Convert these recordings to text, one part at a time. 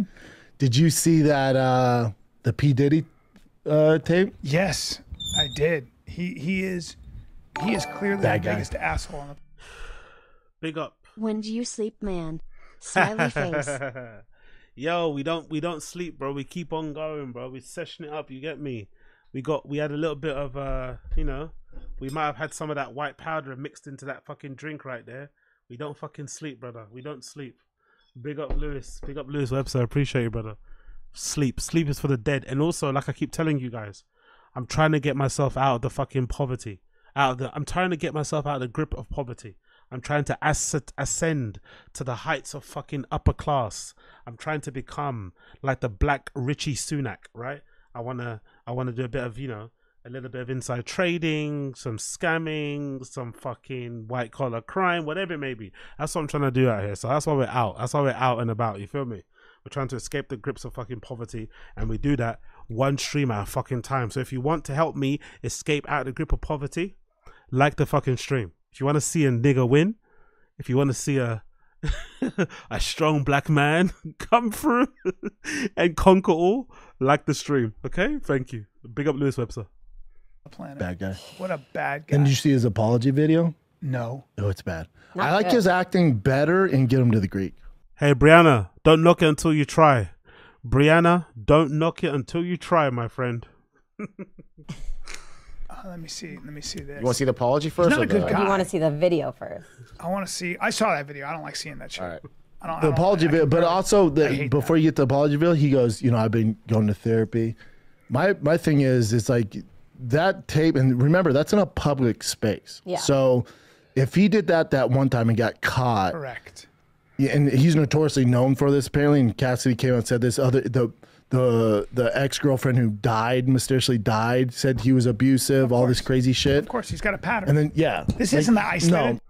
man. Did you see that uh the P Diddy uh tape? Yes, I did. He he is he is clearly Bad the guy. biggest asshole on the Big up. When do you sleep, man? Smiley face. Yo, we don't we don't sleep, bro. We keep on going, bro. We session it up. You get me? We got we had a little bit of uh, you know, we might have had some of that white powder mixed into that fucking drink right there. We don't fucking sleep, brother. We don't sleep. Big up Lewis. Big up Lewis Webster. Appreciate you, brother. Sleep. Sleep is for the dead. And also, like I keep telling you guys, I'm trying to get myself out of the fucking poverty. Out of the I'm trying to get myself out of the grip of poverty. I'm trying to ascend, ascend to the heights of fucking upper class. I'm trying to become like the black Rishi Sunak, right? I wanna I wanna do a bit of, you know, a little bit of inside trading, some scamming, some fucking white collar crime, whatever it may be. That's what I'm trying to do out here. So that's why we're out. That's why we're out and about. You feel me? We're trying to escape the grips of fucking poverty, and we do that one stream at a fucking time. So if you want to help me escape out of the grip of poverty, like the fucking stream. If you want to see a nigga win, if you want to see a a strong black man come through and conquer all, like the stream. Okay, thank you. Big up Lewis Webster. Planet. Bad guy. What a bad guy. And did you see his apology video? no. Oh, it's bad. Not I like good. his acting better and get him to the Greek. Hey, Brianna, don't knock it until you try. Brianna, don't knock it until you try, my friend. Uh, let me see. Let me see this. You want to see the apology first? not or a good the- Or do guy. you want to see the video first? I want to see. I saw that video. I don't like seeing that shit. All right. I don't, I The don't- apology I video, but also the, before that. you get the apology video, he goes, you know, I've been going to therapy. My my thing is, it's like that tape, and remember that's in a public space. Yeah. So if he did that that one time and got caught, correct. Yeah, and he's notoriously known for this apparently. And Cassidy came out and said this other the the the ex girlfriend who died mysteriously died said he was abusive, all this crazy shit. Of course, he's got a pattern. And then yeah, this like, isn't the isolated. No,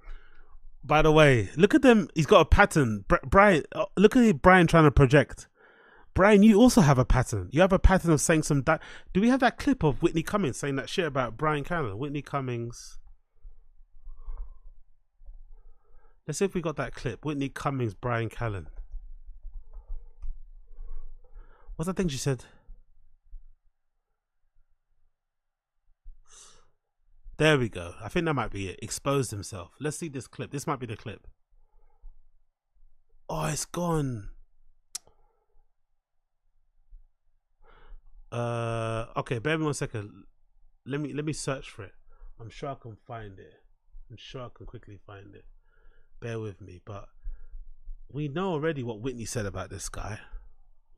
By the way, look at them. He's got a pattern. Br- Brian, oh, uh, look at Brian trying to project. Brian, you also have a pattern. You have a pattern of saying some. Di- Do we have that clip of Whitney Cummings saying that shit about Brian Callen? Whitney Cummings. Let's see if we got that clip. Whitney Cummings, Brian Callen. What's that thing she said? There we go. I think that might be it. Exposed himself. Let's see this clip. This might be the clip. Oh, it's gone. Uh, okay. Bear me one second. Let me let me search for it. I'm sure I can find it. I'm sure I can quickly find it. Bear with me, but we know already what Whitney said about this guy.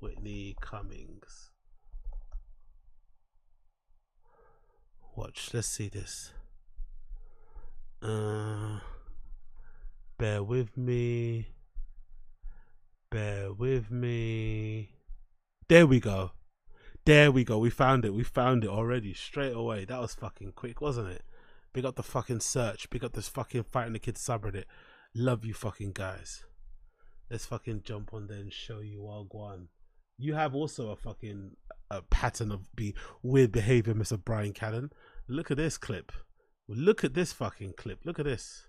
Whitney Cummings. Watch, let's see this. Uh, bear with me. Bear with me. There we go. There we go. We found it. We found it already straight away. That was fucking quick, wasn't it? Big up the fucking search. Big up this fucking Fighter and the Kid's subreddit. Love you fucking guys. Let's fucking jump on there and show you all one. You have also a fucking a pattern of be weird behavior, Mr. Brian Callen. Look at this clip. Look at this fucking clip. Look at this.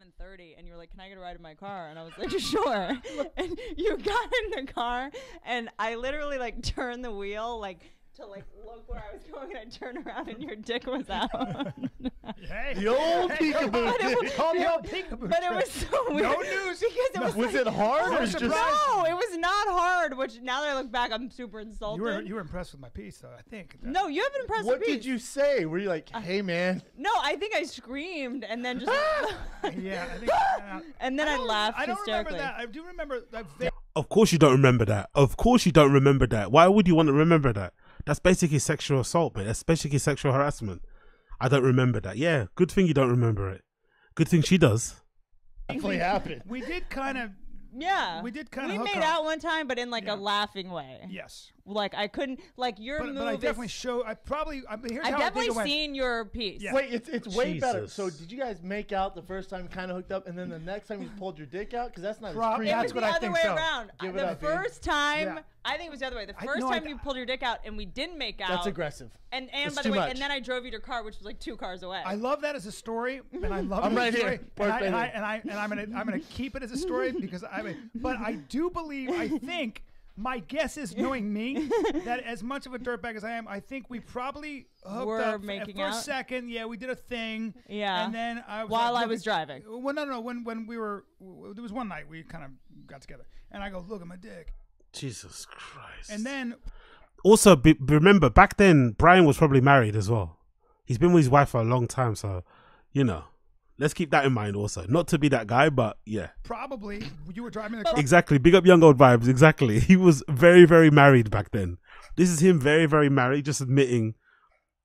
Like 7:30 and you were like, "Can I get a ride in my car?" And I was like, "Sure." and you got in the car and I literally like turned the wheel like to like look where I was going and I turned around and your dick was out. Hey, The old peekaboo But it dick. was- Call the it- old peekaboo But it was so weird. No news. Because it was, Was like- it hard or I'm just. No, it was not hard. Which now that I look back, I'm super insulted. You were you were impressed with my piece, though. I think. no, you haven't impressed What me. did you say? Were you like, hey man? No, I think I screamed and then just. Yeah, I think. uh, and then I, don't- laughed I don't remember hysterically. that. I do remember that. They, Of course you don't remember that. Of course you don't remember that. Why would you want to remember that? That's basically sexual assault, man. That's basically sexual harassment. I don't remember that. Yeah, good thing you don't remember it. Good thing she does. definitely happened. we did kind of. Yeah. We did kinda We hook made up. out one time, but in like Yeah. a laughing way. Yes. Like I couldn't like your But, move. but I is- definitely show. I probably. I mean, here's I've how I think definitely it went. seen your piece. Yeah. Wait, it's it's way better. So did you guys make out the first time, kind of hooked up, and then the next time you pulled your dick out? Because that's not Prob- as. It That's was what the I other think way so. around. Give it the up, dude. first time, Yeah. I think it was the other way. The I- first no, I- time you pulled your dick out and we didn't make out. That's aggressive. And and That's by the way, much. and then I drove you to your car, which was like two cars away. I love that as a story, and I love I'm it as a right here. story, Park And I, right and, I, here. and I and I'm gonna I'm gonna keep it as a story because I but I do believe I think my guess is knowing me that as much of a dirtbag as I am, I think we probably hooked Were up making for a out? second. Yeah, we did a thing. Yeah. and then I was While like, I was look- driving. Well, no, no, when when we were there was one night we kind of got together, and I go look at my dick, Jesus Christ. and then also be, remember back then Brian was probably married as well. He's been with his wife for a long time, so you know. Let's keep that in mind also. Not to be that guy, but yeah. probably you were driving the car. Exactly. Big up young old vibes. Exactly. He was very, very married back then. This is him very, very married, just admitting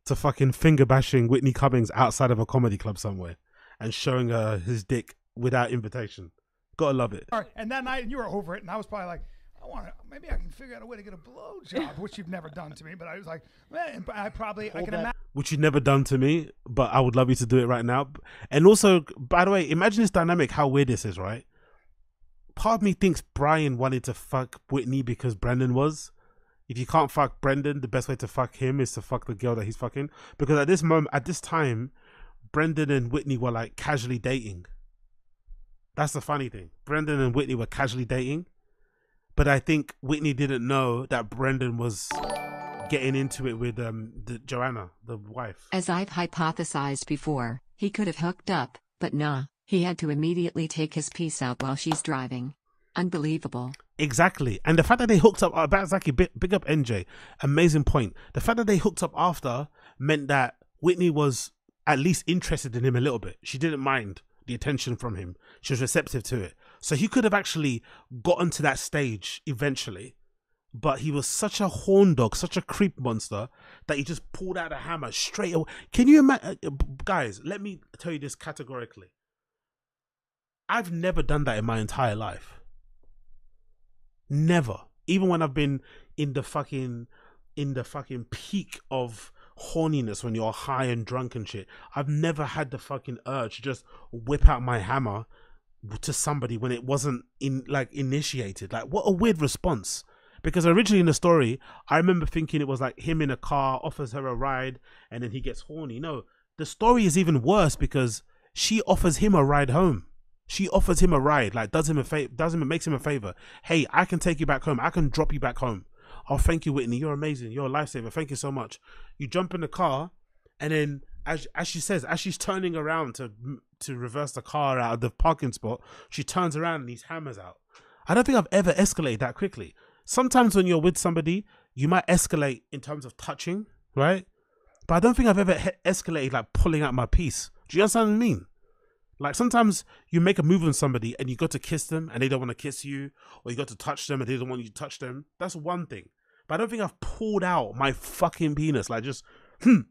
to fucking finger bashing Whitney Cummings outside of a comedy club somewhere and showing her his dick without invitation. Gotta love it. car, and that night and you were over it, and I was probably like, I want to, maybe I can figure out a way to get a blowjob, which you've never done to me. But I was like, man, I probably, I can that. imagine. which you've never done to me, but I would love you to do it right now. And also, by the way, imagine this dynamic, how weird this is, right? Part of me thinks Brian wanted to fuck Whitney because Brendan was. If you can't fuck Brendan, the best way to fuck him is to fuck the girl that he's fucking. Because at this moment, at this time, Brendan and Whitney were like casually dating. That's the funny thing. Brendan and Whitney were casually dating. But I think Whitney didn't know that Brendan was getting into it with um the Joanna, the wife. As I've hypothesized before, he could have hooked up, but nah, he had to immediately take his piece out while she's driving. Unbelievable. Exactly. And the fact that they hooked up, uh, Bazaki, big, big up NJ, amazing point. The fact that they hooked up after meant that Whitney was at least interested in him a little bit. She didn't mind the attention from him, she was receptive to it. So he could have actually gotten to that stage eventually. But he was such a horn dog, such a creep monster that he just pulled out a hammer straight away. Can you imagine, uh, uh, guys? Let me tell you this categorically. I've never done that in my entire life. Never. Even when I've been in the fucking in the fucking peak of horniness when you're high and drunk and shit. I've never had the fucking urge to just whip out my hammer to somebody when it wasn't in like initiated. Like what a weird response. Because originally in the story, I remember thinking it was like him in a car offers her a ride and then he gets horny. No, the story is even worse because she offers him a ride home. She offers him a ride, like does him a favor, does him makes him a favor. Hey, I can take you back home. I can drop you back home. Oh, thank you, Whitney. You're amazing. You're a lifesaver. Thank you so much. You jump in the car, and then as as she says, as she's turning around to to reverse the car out of the parking spot, she turns around and he hammers out. I don't think I've ever escalated that quickly. Sometimes when you're with somebody, you might escalate in terms of touching, right? But I don't think I've ever escalated like pulling out my piece. Do you understand what I mean? Like sometimes you make a move on somebody and you go to kiss them and they don't want to kiss you, or you got to touch them and they don't want you to touch them. That's one thing. But I don't think I've pulled out my fucking penis like just hmm.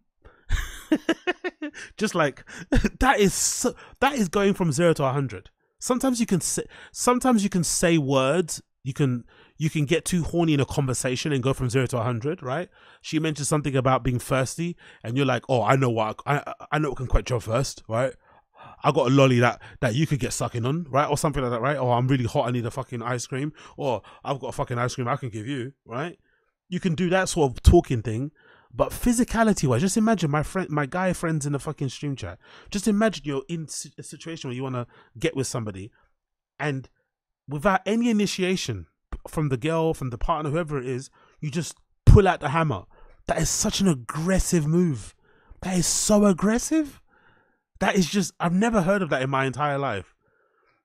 just like that is so, that is going from zero to a hundred. Sometimes you can say sometimes you can say words. You can you can get too horny in a conversation and go from zero to a hundred. Right? She mentioned something about being thirsty, and you're like, oh, I know what I I, know what can quench your thirst. Right? I got a lolly that that you could get sucking on, right, or something like that, right? Or I'm really hot, I need a fucking ice cream, or I've got a fucking ice cream I can give you, right? You can do that sort of talking thing, but physicality wise, just imagine my friend, my guy friends in the fucking stream chat. Just imagine you're in a situation where you want to get with somebody, and without any initiation from the girl, from the partner, whoever it is, you just pull out the hammer. That is such an aggressive move. That is so aggressive. That is just I've never heard of that in my entire life.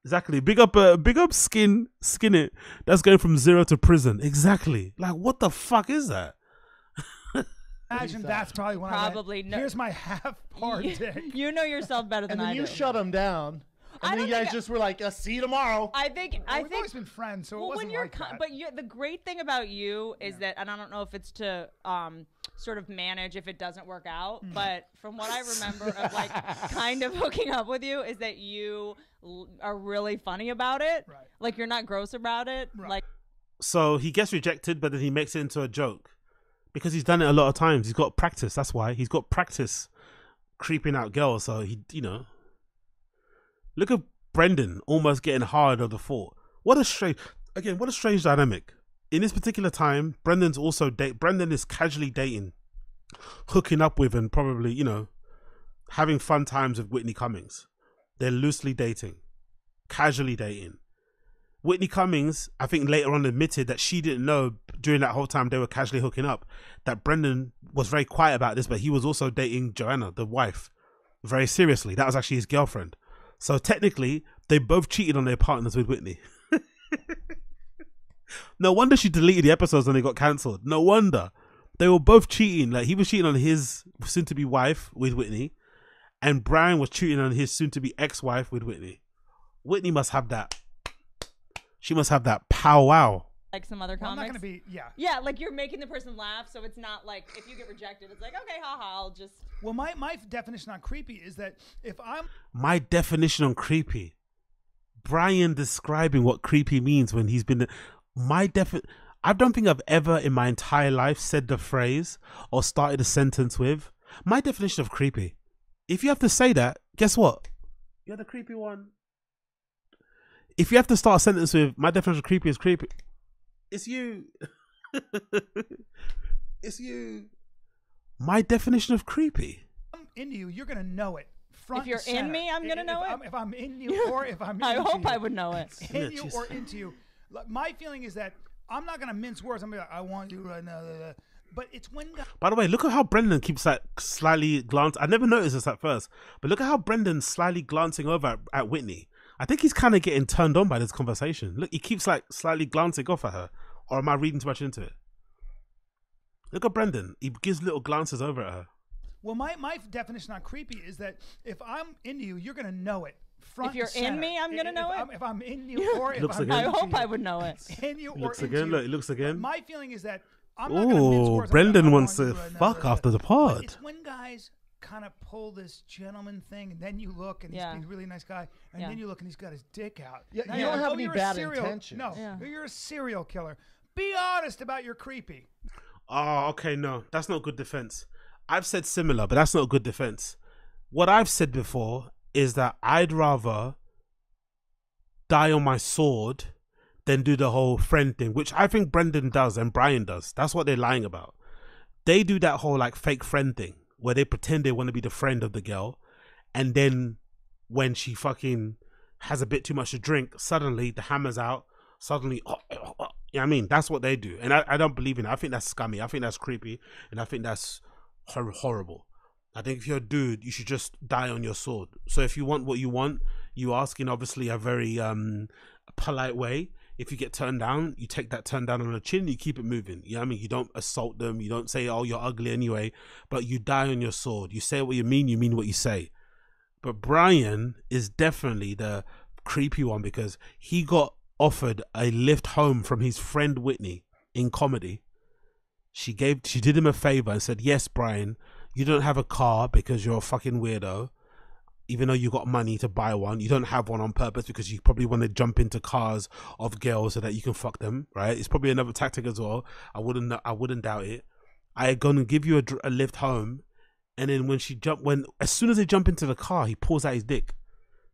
Exactly. Big up uh, big up skin skin it. That's going from zero to prison. Exactly. Like what the fuck is that? Imagine that's probably when I Probably went, no- Here's my half hard you, dick. you know yourself better than And then I you do. shut him down. I And then you guys I- just were like, uh, see you tomorrow. I think I We've think always been friends, so it well, wasn't when you're like ki- that. but you the great thing about you is that and I don't know if it's to um sort of manage if it doesn't work out, Hmm. but from what I remember of like kind of hooking up with you is that you l- are really funny about it. Right. Like you're not gross about it. Right. Like So he gets rejected, but then he makes it into a joke because he's done it a lot of times. He's got practice. That's why he's got practice creeping out girls. So he, you know, look at Brendan almost getting hard of the fort. What a strange, again, what a strange dynamic. In this particular time, Brendan's also date. Brendan is casually dating, hooking up with, and probably, you know, having fun times with Whitney Cummings. They're loosely dating, casually dating. Whitney Cummings, I think later on admitted that she didn't know during that whole time they were casually hooking up that Brendan was very quiet about this, but he was also dating Joanna, the wife, very seriously. That was actually his girlfriend. So technically, they both cheated on their partners with Whitney. no wonder she deleted the episodes when they got cancelled. No wonder. They were both cheating. Like he was cheating on his soon to be wife with Whitney, and Brian was cheating on his soon to be ex wife with Whitney. Whitney must have that. She must have that powwow. like some other Well, I'm not gonna be. Yeah. yeah, like you're making the person laugh, so it's not like if you get rejected, it's like okay, haha, I'll just. Well, my my definition on creepy is that if I'm My definition on creepy. Brian describing what creepy means when he's been my defi I don't think I've ever in my entire life said the phrase or started a sentence with my definition of creepy. If you have to say that, guess what? You're the creepy one. If you have to start a sentence with my definition of creepy is creepy, it's you. it's you. My definition of creepy. I'm into you, you're gonna know it. Front If you're in me, I'm gonna If know it? I'm, if I'm in you, or if I'm. in I hope you. I would know it. in Yeah, you jeez. or into you. My feeling is that I'm not gonna mince words. I'm gonna be like, I want you right now. da, da." But it's when guys By the way, look at how Brendan keeps like slightly glance. I never noticed this at first, but look at how Brendan's slightly glancing over at, at Whitney. I think he's kind of getting turned on by this conversation. Look, he keeps like slightly glancing off at her, or am I reading too much into it? Look at Brendan. He gives little glances over at her. Well, my, my definition on creepy is that if I'm into you, you're gonna know it. Front If you're in me, I'm gonna If know it? I'm, if I'm in you, or if Looks I'm again. I hope you. I would know it. In you Looks or again. into Look, it looks again. My feeling is that I'm not gonna mince Ooh, words. Gonna Brendan wants to you right now, fuck da, da, after the But pod. It's when guys kind of pull this gentleman thing, and then you look, and he's, Yeah. he's a really nice guy, and Yeah. then you look, and he's got his dick out. Yeah, Now you you're don't like, have oh, any bad serial- intentions. No, Yeah. you're a serial killer. Be honest about your creepy. Oh, okay, no, that's not good defense. I've said similar, but that's not good defense. What I've said before is that I'd rather die on my sword than do the whole friend thing, which I think Brendan does and Brian does. That's what they're lying about. They do that whole like fake friend thing where they pretend they want to be the friend of the girl, and then when she fucking has a bit too much to drink, suddenly the hammer's out. Suddenly, oh, oh, oh, oh. you know I mean? That's what they do. And I, I don't believe in it. I think that's scummy. I think that's creepy. And I think that's hor- horrible. I think if you're a dude, you should just die on your sword. So if you want what you want, you ask in obviously a very um, polite way. If you get turned down, you take that turn down on the chin, you keep it moving. You know what I mean? You don't assault them. You don't say, oh, you're ugly anyway. But you die on your sword. You say what you mean, you mean what you say. But Brian is definitely the creepy one because he got offered a lift home from his friend Whitney in comedy. She gave she did him a favor and said, "Yes, Brian, you don't have a car because you're a fucking weirdo. Even though you got money to buy one, you don't have one on purpose because you probably want to jump into cars of girls so that you can fuck them, right? It's probably another tactic as well. I wouldn't I wouldn't doubt it. I gonna give you a, a lift home, and then when she jump when as soon as they jump into the car, he pulls out his dick.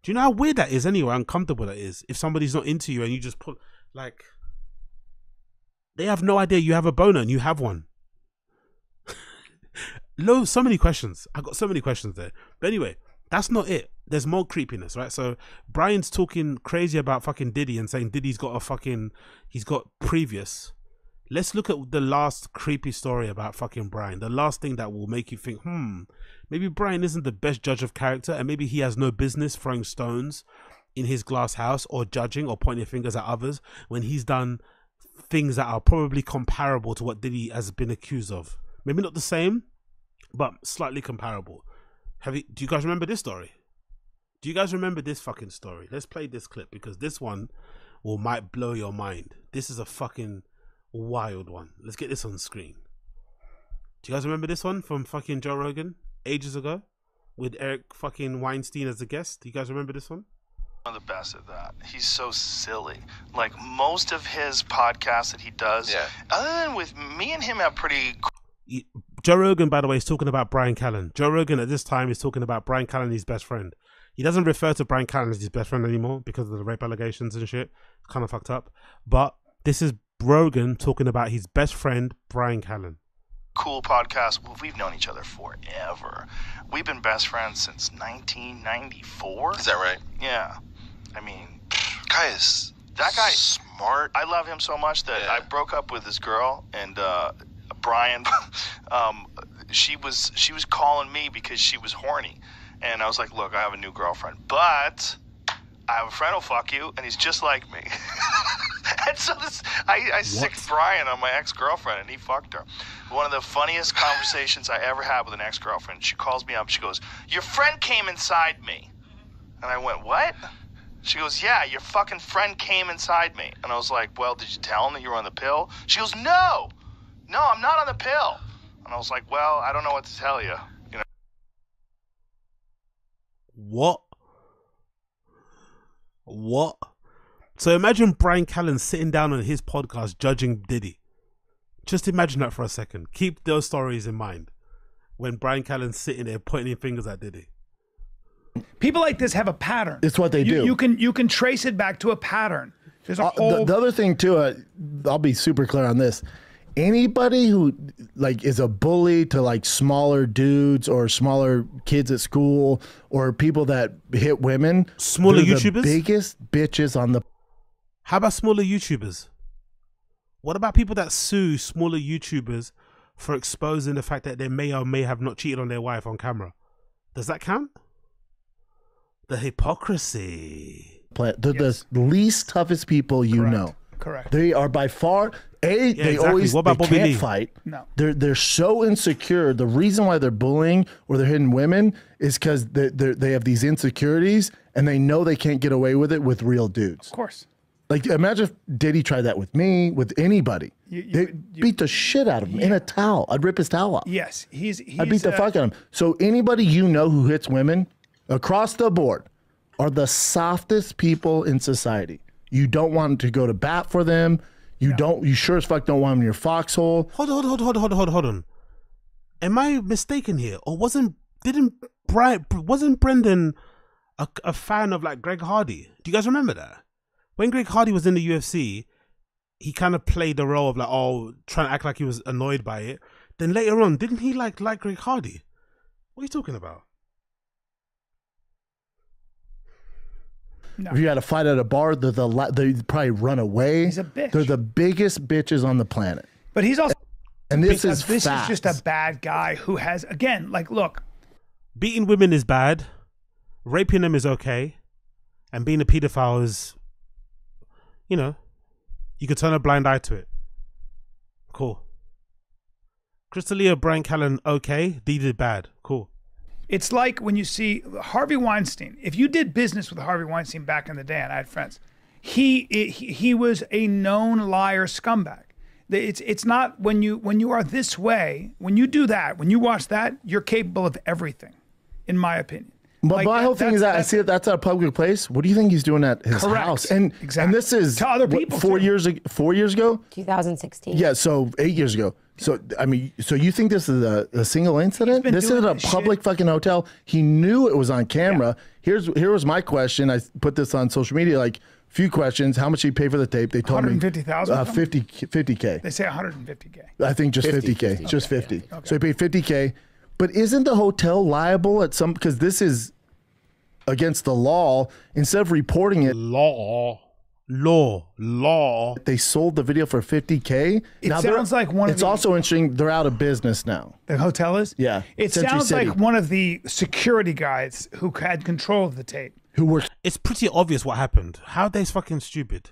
Do you know how weird that is anyway? Uncomfortable that is. If somebody's not into you and you just pull like they have no idea you have a boner and you have one. Low, so many questions. I got so many questions there. But anyway, that's not it. There's more creepiness, right? So Brian's talking crazy about fucking Diddy and saying Diddy's got a fucking he's got previous. Let's look at the last creepy story about fucking Brian. The last thing that will make you think, hmm, maybe Brian isn't the best judge of character, and maybe he has no business throwing stones in his glass house or judging or pointing fingers at others when he's done things that are probably comparable to what Diddy has been accused of. Maybe not the same, but slightly comparable. Have you? Do you guys remember this story? Do you guys remember this fucking story? Let's play this clip because this one will might blow your mind. This is a fucking wild one. Let's get this on screen. Do you guys remember this one from fucking Joe Rogan ages ago with Eric fucking Weinstein as a guest? Do you guys remember this one? of the best at that. He's so silly. Like most of his podcasts that he does, Yeah. other than with me and him have pretty He- Joe Rogan, by the way, is talking about Brian Callen. Joe Rogan at this time is talking about Brian Callen, his best friend. He doesn't refer to Brian Callen as his best friend anymore because of the rape allegations and shit. It's kind of fucked up. But this is Rogan talking about his best friend, Brian Callen. cool podcast. Well, we've known each other forever. We've been best friends since 1994. Is that right? Yeah. I mean, Guy is that guy. smart. I love him so much that Yeah. I broke up with this girl and uh, Brian. um, she was she was calling me because she was horny, and I was like, "Look, I have a new girlfriend, but I have a friend who'll fuck you, and he's just like me." and so this, I, I sicked Brian on my ex girlfriend, and he fucked her. One of the funniest conversations I ever had with an ex girlfriend. She calls me up. She goes, "Your friend came inside me," and I went, "What?" She goes, Yeah, your fucking friend came inside me. And I was like, Well, did you tell him that you were on the pill? She goes, No, no, I'm not on the pill. And I was like, Well, I don't know what to tell you. You know, What? What? So imagine Brian Callen sitting down on his podcast judging Diddy. Just imagine that for a second. Keep those stories in mind. When Brian Callen's sitting there pointing fingers at Diddy. People like this have a pattern. It's what they you, do. You can you can trace it back to a pattern. There's a Uh, whole the, the other thing too, uh, I'll be super clear on this. Anybody who like is a bully to like smaller dudes or smaller kids at school or people that hit women, Smaller YouTubers? biggest bitches on the. How about smaller YouTubers? What about people that sue smaller YouTubers for exposing the fact that they may or may have not cheated on their wife on camera? Does that count? The hypocrisy. They're the least toughest people you Correct. know. correct. They are by far a. they exactly. always What about they Bobby can't Lee? fight. No. They're they're so insecure. The reason why they're bullying or they're hitting women is because they they they have these insecurities and they know they can't get away with it with real dudes. Of course. Like imagine if Diddy tried that with me, with anybody. You- you they you- beat the shit out of him in a towel. I'd rip his towel off. Yes, he's he's I'd beat the uh, fuck out of him. So anybody you know who hits women across the board are the softest people in society. You don't want to go to bat for them. You don't. You sure as fuck don't want them in your foxhole. Hold on, hold on, hold on, hold on, hold on, hold on. Am I mistaken here, or wasn't didn't Brian wasn't Brendan a, a fan of like Greg Hardy? Do you guys remember that? When Greg Hardy was in the UFC, he kind of played the role of like oh, trying to act like he was annoyed by it. Then later on, didn't he like like Greg Hardy? What are you talking about? No. If you had a fight at a bar, they're the la- they probably run away. He's a bitch. They're the biggest bitches on the planet. But he's also And this is this facts. is just a bad guy who has again like look Beating women is bad, raping them is okay, and being a pedophile is, you know, you could turn a blind eye to it. Cool. Crystalia, Brian Callen, okay. D did bad. It's like when you see Harvey Weinstein. If you did business with Harvey Weinstein back in the day, and I had friends, he he, he was a known liar scumbag. It's it's not when you when you are this way, when you do that, when you watch that, you're capable of everything, in my opinion. But Like, my that- whole thing is that I see that that's at a public place. What do you think he's doing at his Correct. house? And Exactly. and this is To other what, people, four too. years ago. Four years ago. 2016. Yeah, so eight years ago. So I mean, so you think this is a, a single incident? This is doing a public shit. fucking hotel. He knew it was on camera. Here's here was my question. I put this on social media. Like few questions. How much did he pay for the tape? They told me 150,000 Uh, or something? 50 k. They say 150k. I think just 50, 50k, just 50. So he paid 50k. But isn't the hotel liable at some because this is against the law? Instead of reporting it, Law. Law. Law. they sold the video for 50k. It they're- sounds like one of It's the- also interesting. They're out of business now. The hotel is. Yeah, It Century sounds City. like one of the security guys who had control of the tape. Who works? It's pretty obvious what happened. How they fucking stupid.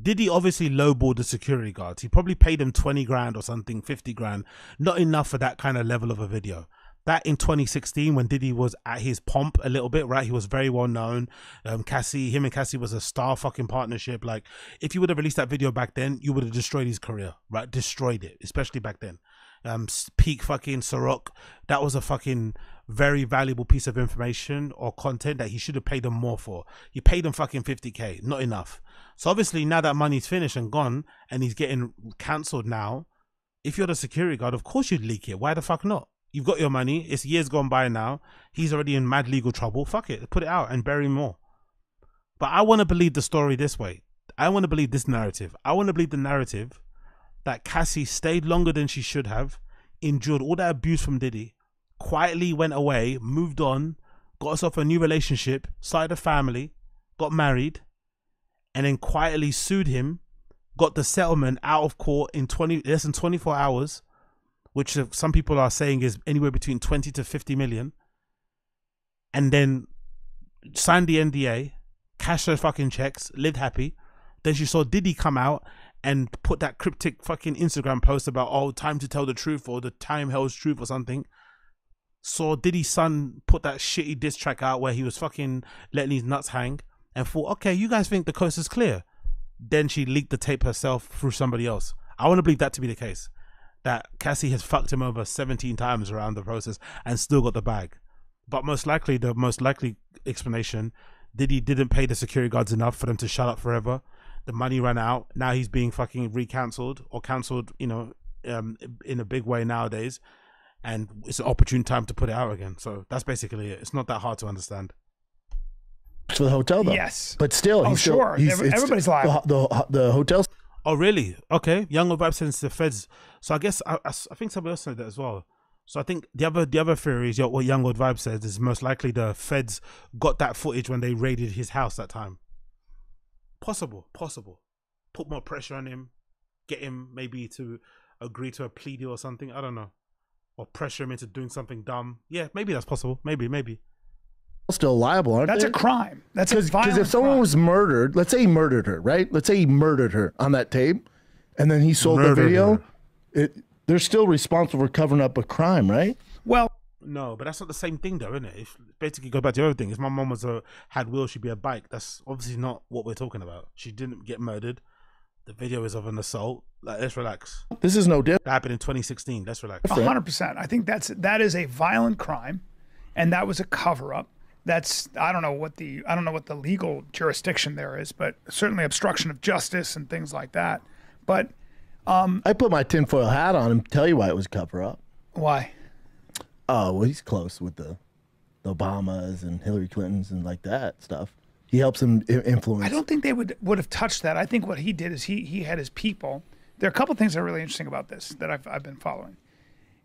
Diddy obviously lowballed the security guards. He probably paid them 20 grand or something, 50 grand. Not enough for that kind of level of a video. That in 2016, when Diddy was at his pomp a little bit, right? He was very well known. Um, Cassie, him and Cassie was a star fucking partnership. Like, if you would have released that video back then, you would have destroyed his career, right? Destroyed it, especially back then. Um, peak fucking Ciroc. That was a fucking very valuable piece of information or content that he should have paid them more for. He paid them fucking 50k, not enough. So obviously now that money's finished and gone and he's getting cancelled now, if you're the security guard, of course you'd leak it. Why the fuck not? You've got your money. It's years gone by now. He's already in mad legal trouble. Fuck it. Put it out and bury more. But I want to believe the story this way. I want to believe this narrative. I want to believe the narrative that Cassie stayed longer than she should have, endured all that abuse from Diddy, quietly went away, moved on, got herself a new relationship, started a family, got married, and then quietly sued him, got the settlement out of court in 20 less than 24 hours, which uh, some people are saying is anywhere between 20 to 50 million, and then signed the NDA, cashed her fucking checks, lived happy. Then she saw Diddy come out and put that cryptic fucking Instagram post about oh time to tell the truth or the time holds truth or something. Saw Diddy's son put that shitty diss track out where he was fucking letting his nuts hang and thought, okay, you guys think the coast is clear. Then she leaked the tape herself through somebody else. I want to believe that to be the case. That Cassie has fucked him over 17 times around the process and still got the bag. But most likely, the most likely explanation, Diddy didn't pay the security guards enough for them to shut up forever. The money ran out. Now he's being fucking recancelled or cancelled, you know, um, in a big way nowadays. And it's an opportune time to put it out again. So that's basically it. It's not that hard to understand. for the hotel though. Yes. but still, Oh, he's still, sure. he's- Every- everybody's liable. The, the the hotel Oh, really? Okay. Younger Vibe sends the feds. So I guess I, I, I think somebody else said that as well. So I think the other the other theory is what Young Old Vibe says is most likely the feds got that footage when they raided his house that time. Possible, possible. Put more pressure on him, get him maybe to agree to a plea deal or something. I don't know, or pressure him into doing something dumb. Yeah, maybe that's possible. Maybe, maybe. Still liable, aren't That's they? a crime. That's a Because if someone crime. was murdered, let's say he murdered her, right? Let's say he murdered her on that tape, and then he sold the video. her. It they're still responsible for covering up a crime, right? well, No, but that's not the same thing, though, isn't it? If basically go back to the other thing. If my mom was a had will, she'd be a bike. That's obviously not what we're talking about. She didn't get murdered. The video is of an assault. Like, let's relax. This is no different. That happened in 2016. Let's relax. Hundred percent. I think that's that is a violent crime, and that was a cover up. That's I don't know what the I don't know what the legal jurisdiction there is, but certainly obstruction of justice and things like that. But I put my tinfoil hat on and tell you why it was cover up. why? Oh, well, he's close with the, the Obamas and Hillary Clintons and like that stuff. He helps him influence. I don't think they would would have touched that. I think what he did is he he had his people. There are a couple things that are really interesting about this that I've I've been following.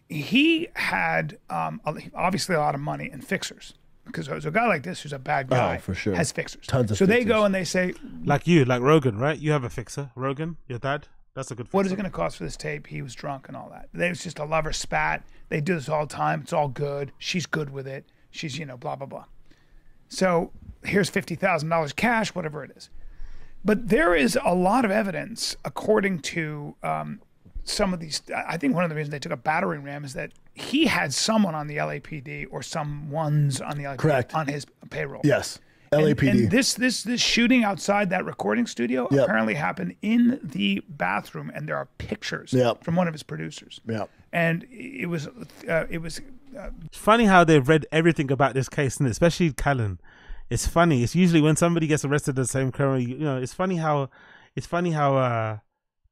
He had um, obviously a lot of money and fixers because there's a guy like this who's a bad guy Oh, for sure. has fixers. Tons of so they go and they say, Like you, like Rogan, right? You have a fixer. Rogan, your dad. That's a good. Fixer. What is it going to cost for this tape? He was drunk and all that. They was just a lover spat. They do this all the time. It's all good. She's good with it. She's you know blah blah blah. So here's fifty thousand dollars cash, whatever it is. But there is a lot of evidence, according to um, some of these. I think one of the reasons they took a battering ram is that he had someone on the LAPD or someone's on the LAPD Correct. on his payroll. Yes, LAPD. And, this this this shooting outside that recording studio Yep. apparently happened in the bathroom, and there are pictures Yep. from one of his producers. yeah. And it was uh, it was It's funny how they've read everything about this case, and especially Callen. It's funny. It's usually when somebody gets arrested the same crime. You know, it's funny how it's funny how uh,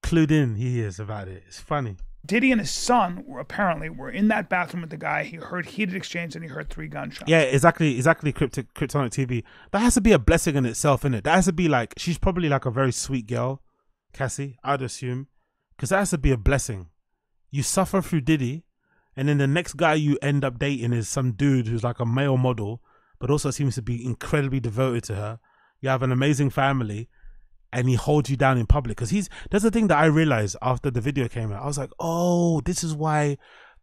clued in he is about it. It's funny. Diddy and his son were apparently were in that bathroom with the guy. He heard heated exchange and he heard three gunshots. Yeah, exactly, exactly. Cryptic, Kryptonic TV. That has to be a blessing in itself, innit? That has to be like she's probably like a very sweet girl, Cassie. I'd assume, because that has to be a blessing. You suffer through Diddy, and then the next guy you end up dating is some dude who's like a male model, but also seems to be incredibly devoted to her. You have an amazing family, and he holds you down in public. Because he's that's the thing that I realized after the video came out. I was like, oh, this is why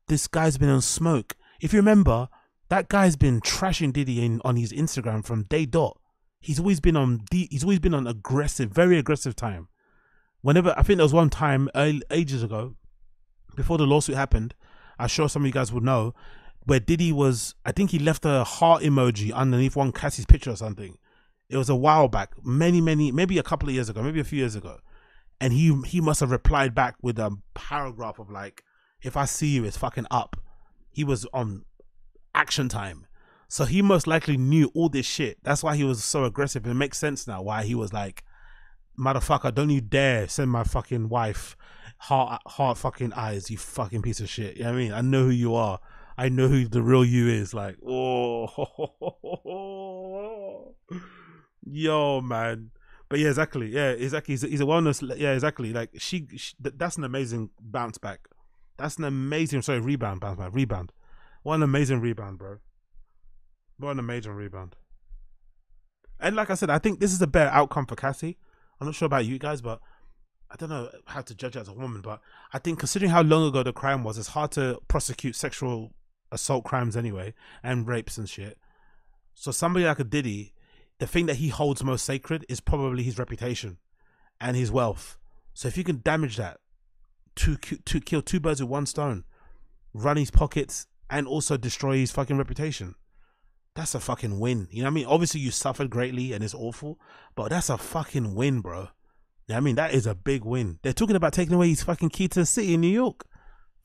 this guy's been on smoke. If you remember, that guy's been trashing Diddy in, on his Instagram from day dot. He's always been on he's always been on aggressive, very aggressive time. Whenever I think there was one time early, ages ago, before the lawsuit happened, I'm sure some of you guys would know, where Diddy was I think he left a heart emoji underneath one Cassie's picture or something. It was a while back, many, many, maybe a couple of years ago, maybe a few years ago. And he he must have replied back with a paragraph of like, if I see you, it's fucking up. He was on action time. So he most likely knew all this shit. That's why he was so aggressive. It makes sense now why he was like, motherfucker, don't you dare send my fucking wife heart heart fucking eyes, you fucking piece of shit. You know what I mean? I know who you are. I know who the real you is. Like, oh, yo, man. But yeah, exactly. Yeah, exactly. He's a, he's a wellness. Yeah, exactly. Like she, she, that's an amazing bounce back. That's an amazing. Sorry, rebound, bounce back, rebound. What an amazing rebound, bro. What an amazing rebound. And like I said, I think this is a better outcome for Cassie. I'm not sure about you guys, but I don't know how to judge as a woman. But I think considering how long ago the crime was, it's hard to prosecute sexual assault crimes anyway and rapes and shit. So somebody like a Diddy, the thing that he holds most sacred is probably his reputation and his wealth. So if you can damage that, to to kill two birds with one stone, run his pockets and also destroy his fucking reputation. That's a fucking win. You know what I mean? Obviously you suffered greatly and it's awful, but that's a fucking win, bro. You know I mean? That is a big win. They're talking about taking away his fucking key to the city in New York.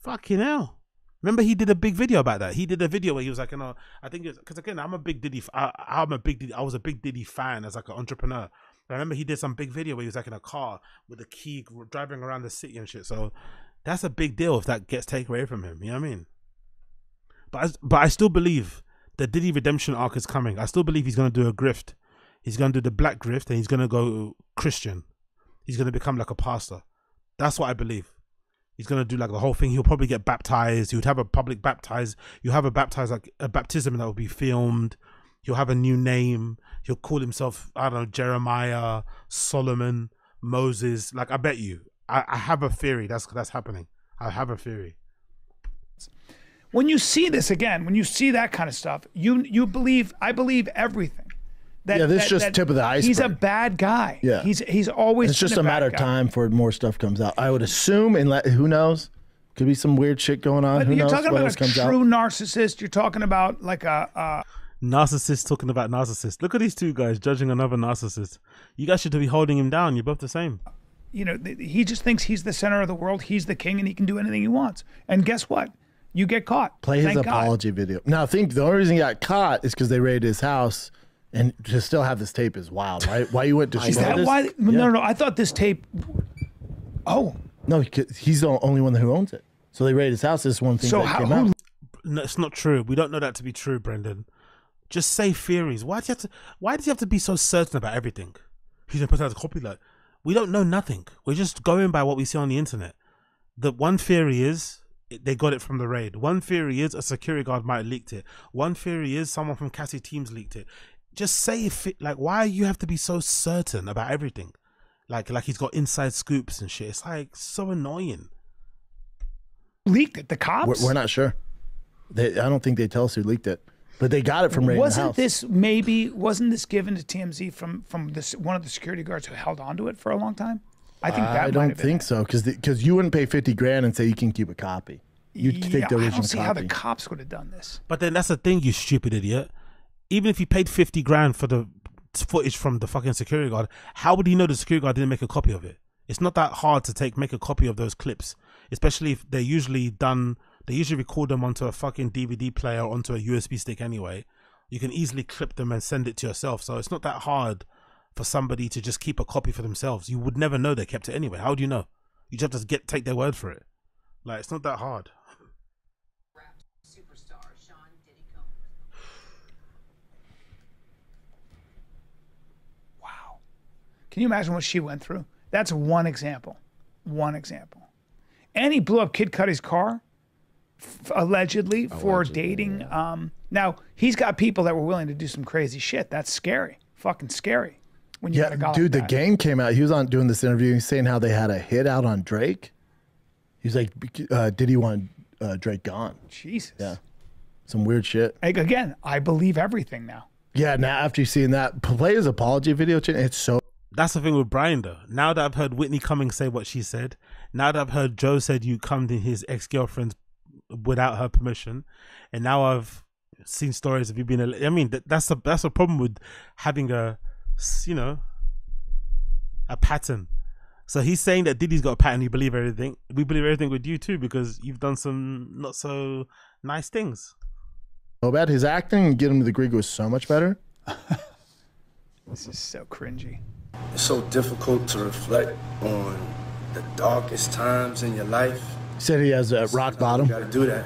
Fucking hell. Remember, he did a big video about that. He did a video where he was like, you know, I think it's because again, I'm a big Diddy. I'm a big. Diddy, I was a big Diddy fan as like an entrepreneur. I remember he did some big video where he was like in a car with a key driving around the city and shit. So that's a big deal if that gets taken away from him. You know what I mean? But I, but I still believe the Diddy redemption arc is coming. I still believe he's gonna do a grift. He's gonna do the black grift and he's gonna go Christian. He's gonna become like a pastor. That's what I believe. He's gonna do like the whole thing. He'll probably get baptized. He would have a public baptize. You have a baptize like a baptism that will be filmed. He'll have a new name. He'll call himself I don't know Jeremiah, Solomon, Moses. Like I bet you, I, I have a theory that's that's happening. I have a theory. when you see this again, when you see that kind of stuff, you you believe I believe everything. That, Yeah, this that- just that tip of the iceberg. He's a bad guy. Yeah. he's he's always. It's just a bad matter of time for more stuff comes out. I would assume, and let, who knows? Could be some weird shit going on. But who you're knows talking about a true out? narcissist. You're talking about like a. Uh, Narcissist talking about narcissist. Look at these two guys judging another narcissist. You guys should be holding him down. You're both the same. you know, th- he just thinks he's the center of the world. He's the king, and he can do anything he wants. And guess what? You get caught. Play his Thank God. apology video. Now, I think the only reason he got caught is because they raided his house, and to still have this tape is wild, right? Why you went to Is that why? No, no, no. I thought this tape. Oh, No, he's the only one who owns it. So they raided his house. This one thing So that how- came who- out. No, it's not true. We don't know that to be true, Brendan. Just say theories. Why do you have to? Why does he have to be so certain about everything? He's gonna put out a copyright. We don't know nothing. We're just going by what we see on the internet. The one theory is they got it from the raid. One theory is a security guard might have leaked it. One theory is someone from Cassie Teams leaked it. Just say if it, like why you have to be so certain about everything, like like he's got inside scoops and shit. It's like so annoying. leaked it. The cops. We're, we're not sure. They, I don't think they tell us who leaked it, but they got it from raiding the wasn't house. this maybe wasn't this given to TMZ from from this one of the security guards who held onto it for a long time? I think that I don't have been think so because because you wouldn't pay fifty grand and say you can keep a copy. You'd it. take Yeah, the I original don't see how the cops would have done this. But then that's the thing, you stupid idiot. Even if you paid fifty grand for the footage from the fucking security guard, how would he know the security guard didn't make a copy of it? It's not that hard to take make a copy of those clips, especially if they're usually done. They usually record them onto a fucking DVD player onto a USB stick anyway. You can easily clip them and send it to yourself. So it's not that hard for somebody to just keep a copy for themselves. You would never know they kept it anyway. How do you know? You just have to get take their word for it. Like it's not that hard. Can you imagine what she went through? That's one example. One example. And he blew up Kid Cudi's car, f- allegedly, for dating. Um, now he's got people that were willing to do some crazy shit. That's scary. Fucking scary. When you Yeah, got a guy dude, the that. game came out. He was on doing this interview. He's saying how they had a hit out on Drake. He's like, uh, did he want uh, Drake gone? Jesus. Yeah, some weird shit. Like, again, I believe everything now. Yeah, now after you seeing that, play his apology video. Chin, It's so That's the thing with Brian though. Now that I've heard Whitney Cummings say what she said, now that I've heard Joe said you come to his ex girlfriend's without her permission, and now I've seen stories of you being. A, I mean, that, that's a that's a problem with having a, you know, a pattern. So he's saying that Diddy's got a pattern. You believe everything. We believe everything with you too because you've done some not so nice things. so bad. His acting and Get Him to the Greek was so much better. This is so cringy. It's so difficult to reflect on the darkest times in your life. He said he has a rock oh, bottom. You gotta do that.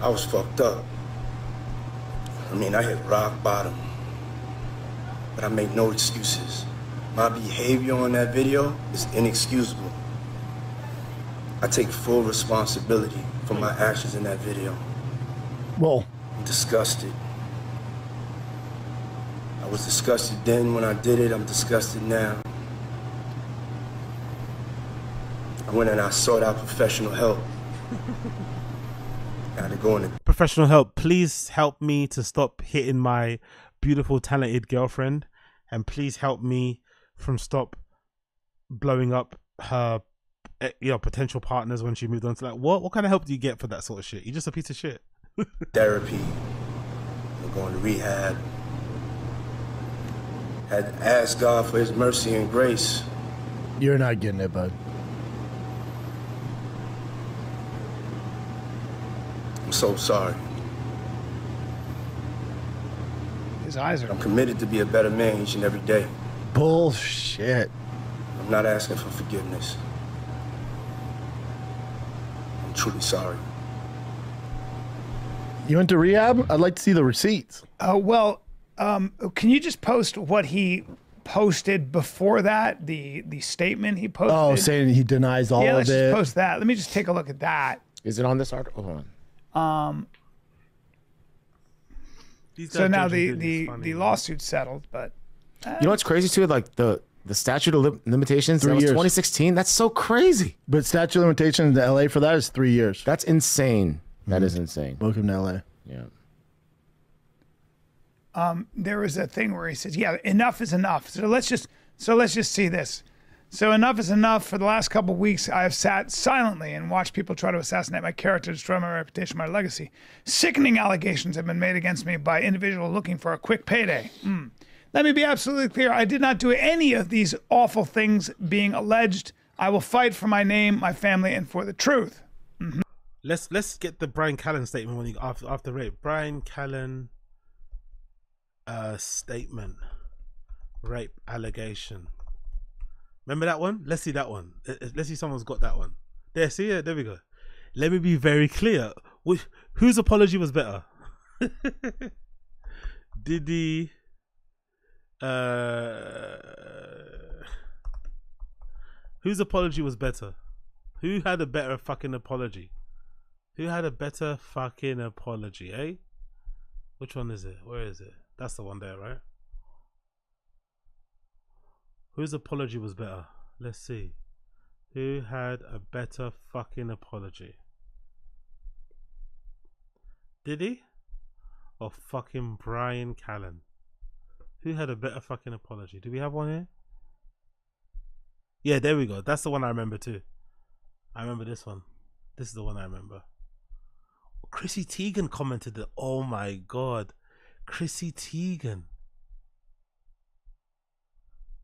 I was fucked up. I mean, I hit rock bottom. But I make no excuses. My behavior on that video is inexcusable. I take full responsibility for my actions in that video. Well, I'm disgusted. I was disgusted then when I did it. I'm disgusted now. I went and I sought out professional help. I had to go in Professional help, please help me to stop hitting my beautiful, talented girlfriend, and please help me from stop blowing up her, eh, you know, potential partners when she moved on to like what? What kind of help do you get for that sort of shit? You're just a piece of shit. therapy. I'm going to rehab. Had asked God for His mercy and grace. You're not getting it, bud. I'm so sorry. His eyes are. I'm committed to be a better man each and every day. Bullshit. I'm not asking for forgiveness. I'm truly sorry. You went to rehab? I'd like to see the receipts. Uh, well, um, can you just post what he posted before that? The the statement he posted. Oh, saying he denies all yeah, of let's it. just post that. Let me just take a look at that. Is it on this article? Hold on. Um, These so now the videos the, funny, the man. lawsuit's settled, but You know what's crazy too? Like the the statute of lim- limitations. Three that was years. 2016. That's so crazy. But statute of limitations in LA for that is three years. That's insane. That Mm-hmm. is insane. Welcome to LA. Yeah. Um, there was a thing where he says, "Yeah, enough is enough." So let's just so let's just see this. So enough is enough. For the last couple weeks, I have sat silently and watched people try to assassinate my character, destroy my reputation, my legacy. Sickening allegations have been made against me by individuals looking for a quick payday. Hmm. Let me be absolutely clear. I did not do any of these awful things being alleged. I will fight for my name, my family, and for the truth. Let's let's get the Brian Callen statement when he after after rape. Brian Callen uh statement. Rape allegation. Remember that one? Let's see that one. Let- Let's see someone's got that one. There, see it? There we go. Let me be very clear. Which, whose apology was better? Did he uh whose apology was better? Who had a better fucking apology? Who had a better fucking apology, eh? Which one is it? Where is it? That's the one there, right? Whose apology was better? Let's see. Who had a better fucking apology? Did he? Or fucking Brian Callen? Who had a better fucking apology? Do we have one here? Yeah, there we go. That's the one I remember too. I remember this one. This is the one I remember. Chrissy Teigen commented that. Oh my god, Chrissy Teigen.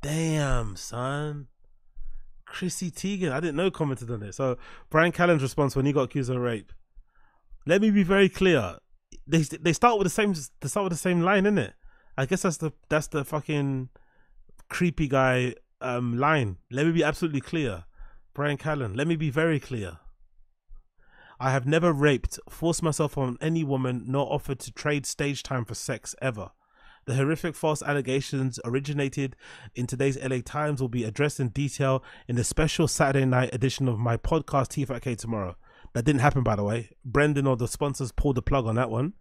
Damn, son. Chrissy Teigen. I didn't know commented on it. So Brian Callen's response when he got accused of rape. Let me be very clear. They they start with the same they start with the same line, innit? it? I guess that's the that's the fucking creepy guy um line. Let me be absolutely clear. Brian Callen, let me be very clear. I have never raped, forced myself on any woman, nor offered to trade stage time for sex ever. The horrific false allegations originated in today's LA Times will be addressed in detail in the special Saturday night edition of my podcast T5K tomorrow. That didn't happen, by the way. Brendan or the sponsors pulled the plug on that one.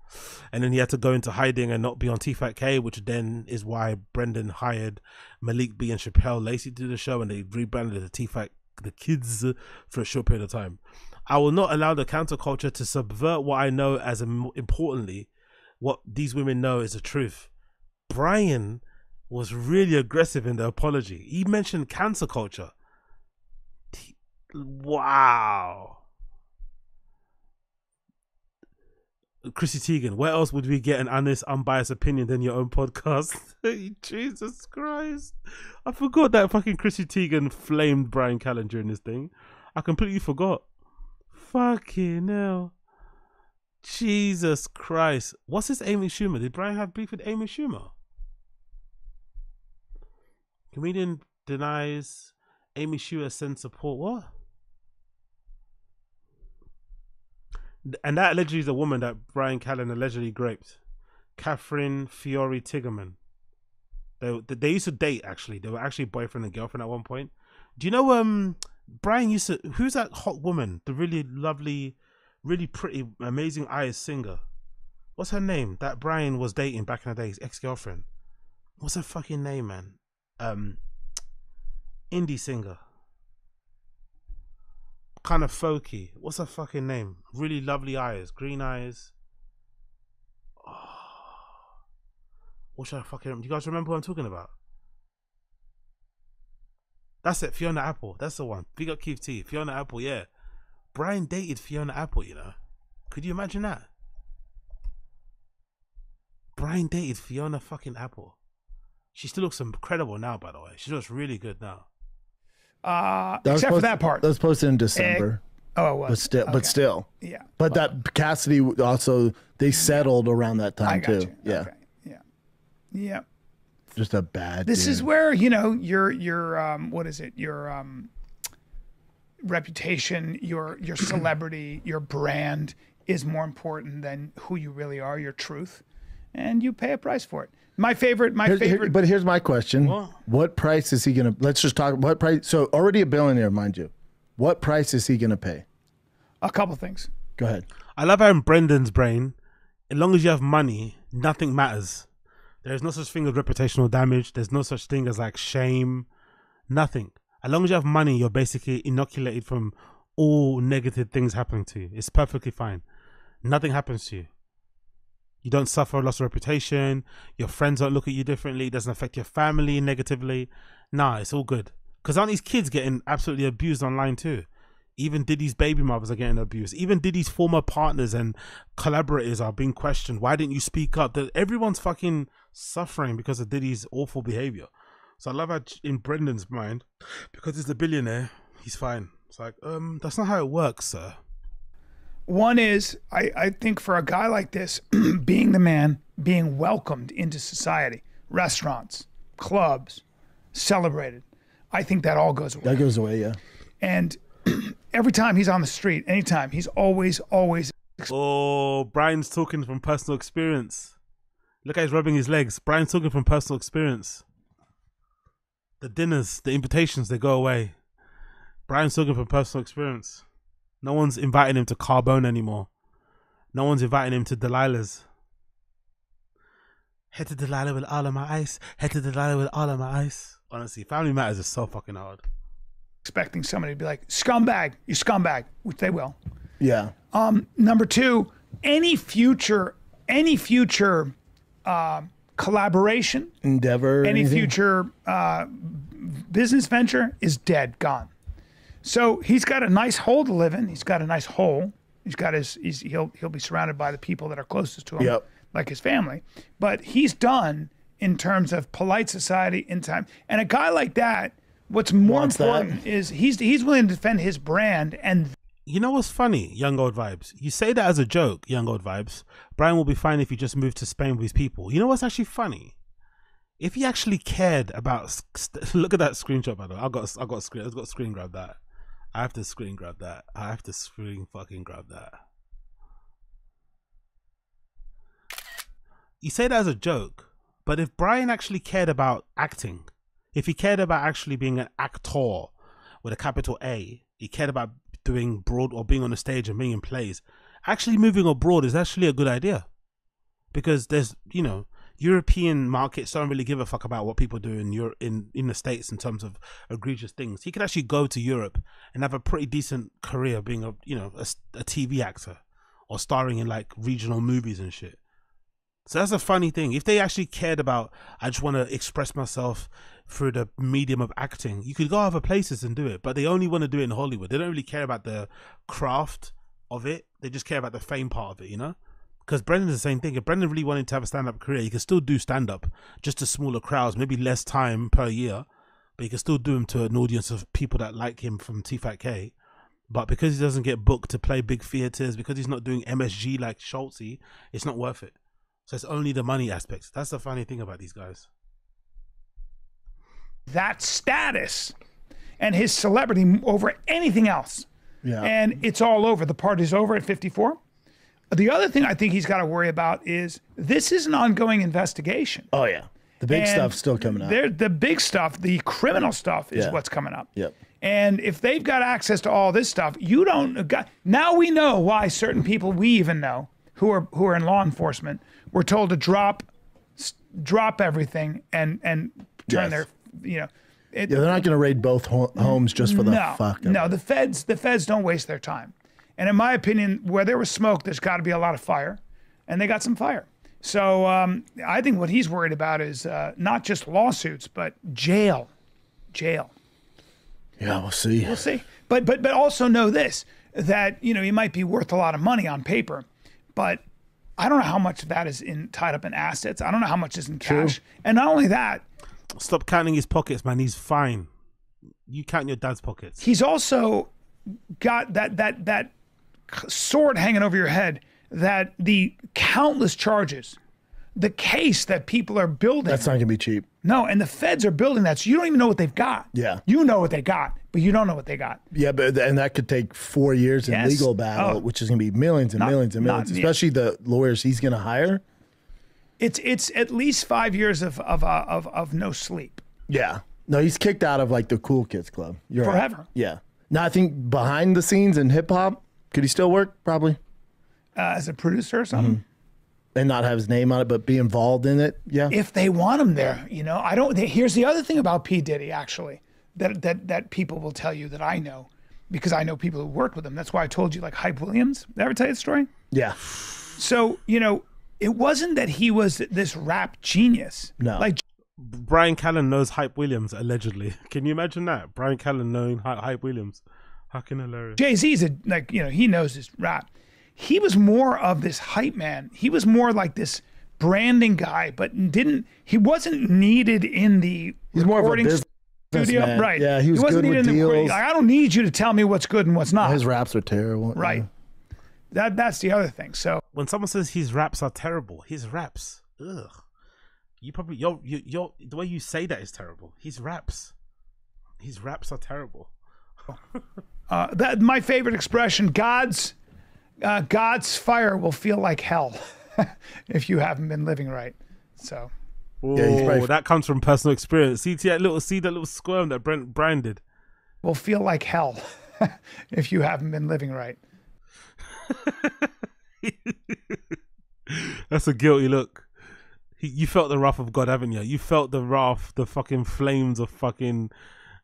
And then he had to go into hiding and not be on T5K, which then is why Brendan hired Malik B and Chappelle Lacey to do the show and they rebranded the T5 the kids for a short period of time. I will not allow the counterculture to subvert what I know as um, importantly, what these women know is the truth. Brian was really aggressive in the apology. He mentioned cancer culture. Wow. Chrissy Teigen, where else would we get an honest, unbiased opinion than your own podcast? Jesus Christ. I forgot that fucking Chrissy Teigen flamed Brian Callen during this thing. I completely forgot. Fucking hell. Jesus Christ. What's this Amy Schumer? Did Brian have beef with Amy Schumer? Comedian denies Amy Schumer sends support. What? And that allegedly is a woman that Brian Callen allegedly raped. Catherine Fiore Tigerman. They, they used to date actually. They were actually boyfriend and girlfriend at one point. Do you know um Brian used to who's that hot woman? The really lovely, really pretty, amazing eyes singer. What's her name? That Brian was dating back in the day, his ex girlfriend. What's her fucking name, man? Um indie singer. Kind of folky. What's her fucking name? Really lovely eyes, green eyes. What should I fucking? Do you guys remember what I'm talking about? That's it, Fiona Apple. That's the one. Big up Keith T. Fiona Apple, yeah. Brian dated Fiona Apple, you know. Could you imagine that? Brian dated Fiona fucking Apple. She still looks incredible now, by the way. She looks really good now. Uh, except for that part. That was posted in December. oh, it was. But still, Okay. but still. Yeah. But that Cassidy also they settled around that time too. you. Yeah. Yeah. Just a bad. This is where you know your your um what is it your um reputation your your celebrity your brand is more important than who you really are your truth and you pay a price for it my favorite my Here- here- favorite but here's my question: What? What price is he gonna? Let's just talk. What price? So already a billionaire, mind you. What price is he gonna pay? a couple things Go ahead. I love how in Brendan's brain, as long as you have money, nothing matters. There's no such thing as reputational damage. There's no such thing as like shame. Nothing. As long as you have money, you're basically inoculated from all negative things happening to you. It's perfectly fine. Nothing happens to you. You don't suffer a loss of reputation. Your friends don't look at you differently. It doesn't affect your family negatively. Nah, it's all good. Because aren't these kids getting absolutely abused online too? Even Diddy's baby mothers are getting abused. Even Diddy's former partners and collaborators are being questioned. Why didn't you speak up? That everyone's fucking suffering because of Diddy's awful behavior. So I love how in Brendan's mind, because he's a billionaire, he's fine. It's like, um, that's not how it works, sir. One is, I, I think for a guy like this, being the man, being welcomed into society, restaurants, clubs, celebrated, I think that all goes away. That goes away. Yeah. And every time he's on the street, anytime, he's always, always Oh, Brian's talking from personal experience. Look how he's rubbing his legs. Brian's talking from personal experience. The dinners, the invitations, they go away. Brian's talking from personal experience. No one's inviting him to Carbone anymore. No one's inviting him to Delilah's. Head to Delilah with all of my ice. Head to Delilah with all of my ice. Honestly, Family Matters is so fucking hard. expecting somebody to be like, scumbag, you scumbag, which they will. Yeah. Um, number two, any future, any future uh, collaboration, Endeavor. any anything? future uh, business venture is dead, gone. So he's got a nice hole to live in. He's got a nice hole. He's got his. He's, he'll he'll be surrounded by the people that are closest to him, Yep. like his family. But he's done in terms of polite society in time. And a guy like that, what's more Wants important is he's he's willing to defend his brand and You know what's funny, young old vibes? You say that as a joke, young old vibes. Brian will be fine if he just moved to Spain with his people. You know what's actually funny? If he actually cared about, st- look at that screenshot by the way. I got, I got screen, I got screen grab that. I have to screen grab that. I have to screen fucking grab that. You say that as a joke, but if Brian actually cared about acting, if he cared about actually being an actor with a capital A, he cared about doing broad or being on the stage and being in plays. Actually, moving abroad is actually a good idea because there's you know European markets don't really give a fuck about what people do in Europe in in the states in terms of egregious things. He could actually go to Europe and have a pretty decent career being a you know a, a TV actor or starring in like regional movies and shit. So that's a funny thing. If they actually cared about, I just want to express myself through the medium of acting, you could go other places and do it. But they only want to do it in Hollywood. They don't really care about the craft of it. They just care about the fame part of it, you know? Because Brendan's the same thing. If Brendan really wanted to have a stand up career, he could still do stand up, just to smaller crowds, maybe less time per year, but he could still do them to an audience of people that like him from T Fat K. But because he doesn't get booked to play big theaters, because he's not doing MSG like Schultzy, it's not worth it. So it's only the money aspect. That's the funny thing about these guys. that status and his celebrity over anything else. Yeah. And it's all over. The party's over at 54. The other thing I think he's got to worry about is this is an ongoing investigation. Oh yeah. The big And stuff's still coming. There, the big stuff, the criminal stuff, is Yeah. what's coming up. Yep. And if they've got access to all this stuff, you don't. Uh, got- Now we know why certain people we even know who are who are in law enforcement were told to drop, s- drop everything and and turn Yes. their, you know. It, Yeah, they're not going to raid both ho- homes just for the no, fuck. of no, it. the feds, the feds don't waste their time. And in my opinion, where there was smoke, there's got to be a lot of fire, and they got some fire. So um, I think what he's worried about is uh, not just lawsuits, but jail, jail. Yeah, we'll see. We'll see. But but but also know this that you know he might be worth a lot of money on paper, but I don't know how much of that is in tied up in assets. I don't know how much is in cash. And not only that, Stop counting his pockets, man. He's fine. You count your dad's pockets. he's also got that that that sword hanging over your head that the countless charges the case that people are building That's not going to be cheap. no and the feds are building that so you don't even know what they've got Yeah. you know what they got but you don't know what they got Yeah, but and that could take four years in Yes. legal battle, Oh. which is going to be millions and Not- millions and millions, especially the lawyers he's going to hire. it's it's at least five years of of uh, of, of no sleep Yeah. No, he's kicked out of like the cool kids club. You're right. Forever. Yeah. Now I think behind the scenes in hip hop, could he still work? Probably. uh, as a producer or something And not have his name on it, but be involved in it. Yeah. if they want him there you know i don't here's the other thing about p diddy actually that that that people will tell you that i know because i know people who work with him that's why i told you like hype williams Did I ever tell you the story yeah. So, you know, it wasn't that he was this rap genius. No. Like Brian Callen knows Hype Williams, allegedly. Can you imagine that? Brian Callen knowing Hype Williams. Fucking hilarious. Jay Z's a, like, you know, he knows his rap. He was more of this hype man. He was more like this branding guy, but didn't, he wasn't needed in the He's more of a recording business studio. man. Right. Yeah, he was wasn't good with needed in the recording- deals. Like, I don't need you to tell me what's good and what's not. His raps are terrible. right. That, that's the other thing. So, When someone says his raps are terrible, his raps, ugh. You probably, your, your, your, the way you say that is terrible. His raps, his raps are terrible. uh, that my favorite expression god's uh, god's fire will feel like hell if you haven't been living right so Oh, Yeah, probably- that comes from personal experience. See that little, see that little squirm that Brent Brian did. will feel like hell if you haven't been living right That's a guilty look. You felt the wrath of God, haven't you? You felt the wrath, the fucking flames of fucking,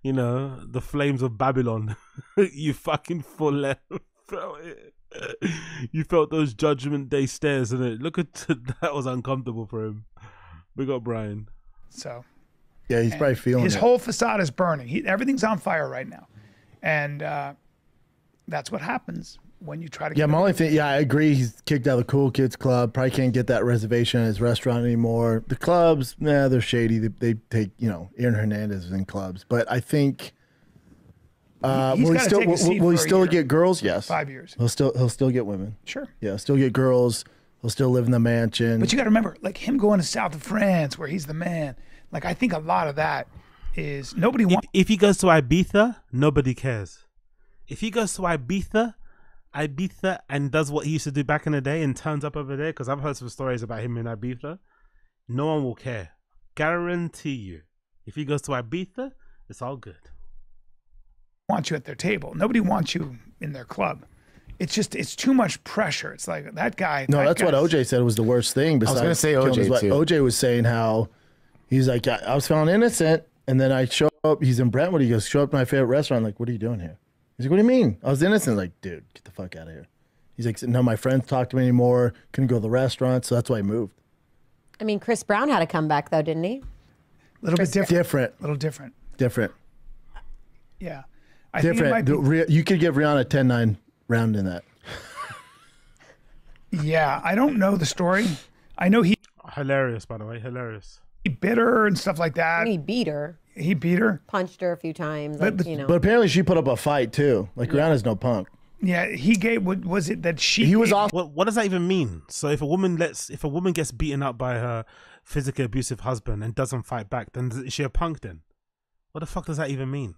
you know, the flames of Babylon. you fucking full felt it. You felt those judgment day stares, and it look at that was uncomfortable for him. We got Brian. so Yeah, he's probably feeling his it. whole facade is burning he, everything's on fire right now and uh, that's what happens when you try to Yeah, get my only thing, yeah, I agree. He's kicked out of the Cool Kids Club. Probably can't get that reservation at his restaurant anymore. The clubs, nah, they're shady. They, they take, you know, Aaron Hernandez is in clubs. But I think, uh, will he still, will, will he still year. get girls? Yes. five years He'll still, he'll still get women. sure Yeah, still get girls. He'll still live in the mansion. but you got to remember like him going to south of france where he's the man like i think a lot of that is nobody If, if he goes to Ibiza, nobody cares. If he goes to Ibiza, Ibiza, and does what he used to do back in the day and turns up over there, because I've heard some stories about him in Ibiza, no one will care. Guarantee you. If he goes to Ibiza, it's all good. want you at their table. Nobody wants you in their club. It's just it's too much pressure. It's like that guy. No, that that's what OJ said was the worst thing. Besides, I was Besides gonna say OJ wife. too. OJ was saying how he's like, I, I was found innocent, and then I show up. He's in Brentwood. He goes, show up to my favorite restaurant. I'm like, what are you doing here? He's like, what do you mean? I was innocent. Like, dude, get the fuck out of here. He's like, no, my friends talk to me anymore. Couldn't go to the restaurant, so that's why I moved. I mean, Chris Brown had a comeback though, didn't he? A little bit different. Different, A little different. different, Yeah. I think it different. might be, Rih- you could give Rihanna 10-9 round in that. yeah. I don't know the story. I know he Hilarious, by the way. Hilarious. he bit her and stuff like that. And he beat her. He beat her. Punched her a few times. But- Like, you know. But apparently she put up a fight too. Like Rihanna's no punk. Yeah, he gave. What was it that she? He was gave- off. What what does that even mean? So if a woman lets if a woman gets beaten up by her physically abusive husband and doesn't fight back, then is she a punk then? What the fuck does that even mean?